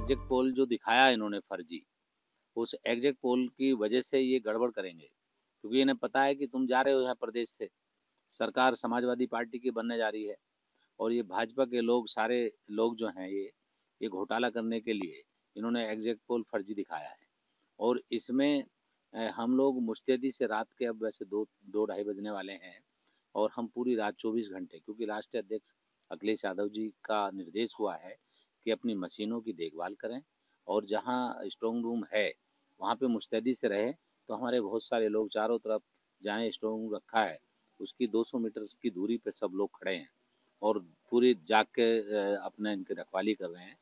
Exit poll जो दिखाया इन्होंने फर्जी, उस एग्जिट पोल की वजह से ये गड़बड़ करेंगे। क्योंकि इन्हें पता है कि तुम जा रहे हो यहाँ प्रदेश से, सरकार समाजवादी पार्टी की बनने जा रही है, और ये भाजपा के लोग, सारे लोग जो हैं ये ये घोटाला करने के लिए इन्होंने एग्जिट पोल फर्जी दिखाया है। और इसमें हम लोग मुस्तैदी से रात के अब वैसे दो दो ढाई बजने वाले हैं, और हम पूरी रात चौबीस घंटे, क्योंकि राष्ट्रीय अध्यक्ष अखिलेश यादव जी का निर्देश हुआ है कि अपनी मशीनों की देखभाल करें और जहाँ स्ट्रॉन्ग रूम है, वहाँ पे मुस्तैदी से रहे तो हमारे बहुत सारे लोग चारों तरफ़ जहाँ स्ट्रॉन्ग रूम रखा है, उसकी 200 मीटर की दूरी पे सब लोग खड़े हैं और पूरी जाग के अपने इनकी रखवाली कर रहे हैं।